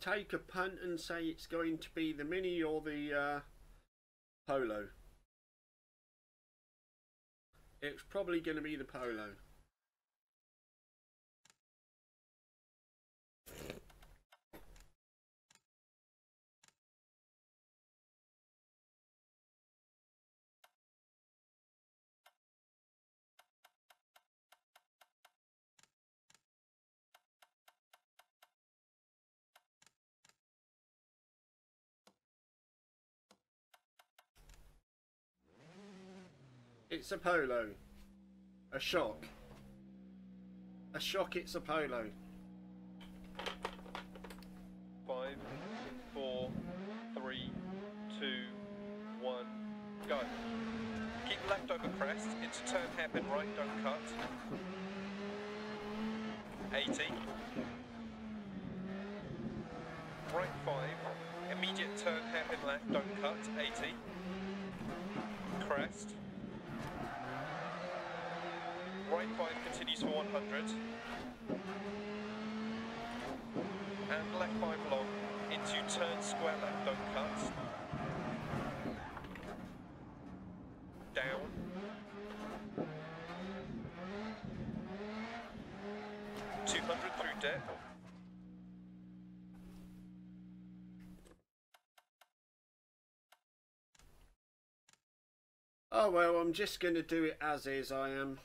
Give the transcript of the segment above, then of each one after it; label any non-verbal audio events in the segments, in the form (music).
take a punt and say it's going to be the Mini or the uh, Polo. It's probably going to be the Polo. It's a polo. A shock. A shock, it's a polo. Five, four, three, two, one, go. Keep left over crest, into turn hairpin right, don't cut. 80. Right 5, immediate turn hairpin left, don't cut, 80. Crest. Right 5 continues for 100. And left 5 long into turn square left, don't cut. Down. 200 through dip. Oh well, I'm just going to do it as is, I am.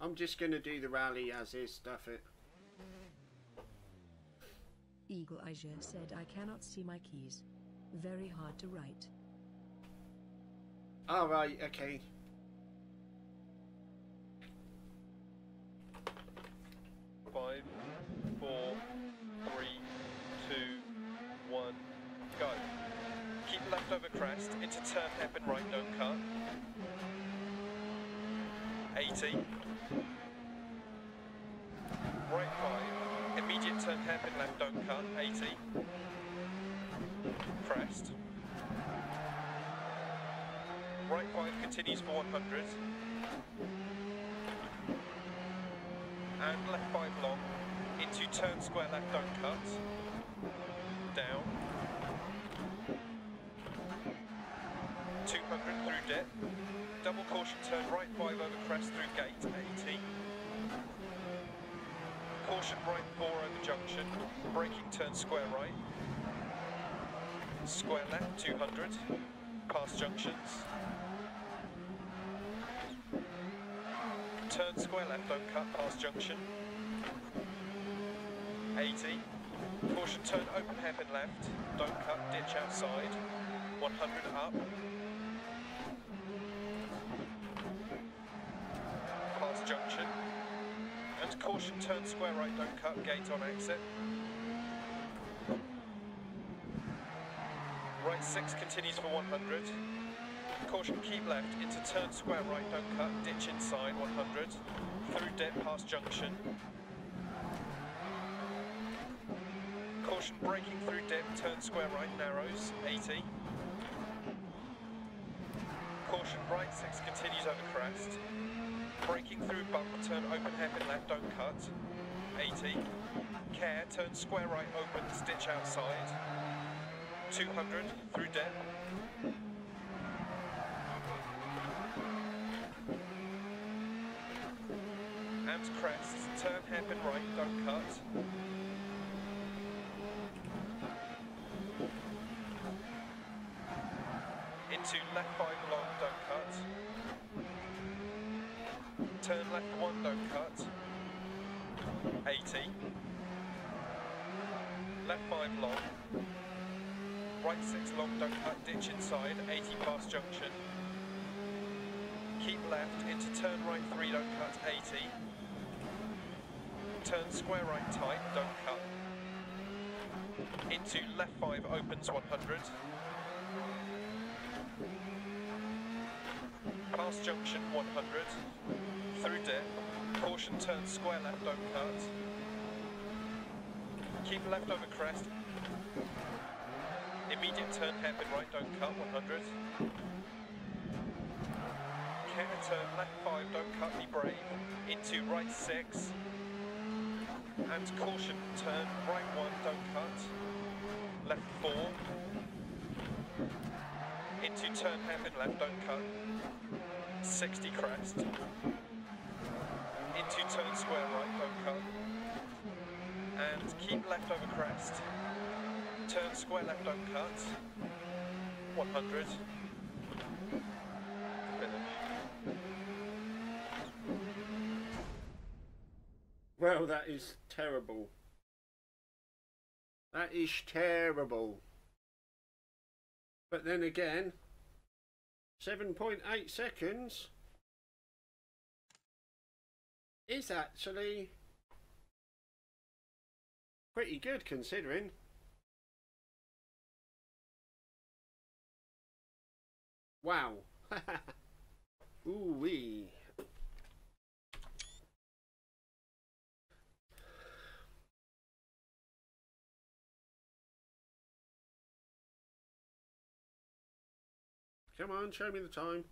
I'm just going to do the rally as is, stuff it. Eagle Asia said I cannot see my keys. Very hard to write. Alright, okay. Five, four, three, two, one, go. Keep left over crest, into turn hairpin right, don't cut. 80. Right 5, immediate turn hairpin left, don't cut, 80. Crest. Right 5 continues for 100. and left 5 long, into turn square left, don't cut, down, 200 through dip, double caution turn right 5 over crest through gate, 80, caution right 4 over junction, braking turn square right, square left 200, past junctions, Turn square left, don't cut past junction. 80. Caution turn open hairpin left, don't cut, ditch outside. 100 up. Past junction. Caution turn square right, don't cut, gate on exit. Right 6 continues for 100. Caution, keep left, into turn square right, don't cut, ditch inside, 100. Through dip, past junction. Caution, braking through dip, turn square right, narrows, 80. Caution, right 6 continues over crest. Braking through bump, turn open hairpin left, don't cut, 80. Care, turn square right, opens, ditch outside. 200, through dip. and crest, turn hairpin right, don't cut. Into left 5 long, don't cut. Turn left 1, don't cut. 80. Left 5 long. Right 6 long, don't cut, ditch inside, 80 past junction. Keep left, into turn right 3, don't cut, 80 turn square right tight, don't cut. Into left 5 opens 100. Past junction 100. Through dip. Caution turn square left, don't cut. Keep left over crest. Immediate turn hairpin right, don't cut 100. Care turn left 5, don't cut, be brave. Into right 6. And caution, turn right one, don't cut. Left four. Into turn hairpin left, don't cut. 60 crest. Into turn square right, don't cut. And keep left over crest. Turn square left, don't cut. 100. Finish. Well, that is terrible. That is terrible. But then again, 7.8 seconds is actually pretty good considering. Wow. (laughs) Ooh wee. Come on, show me the time.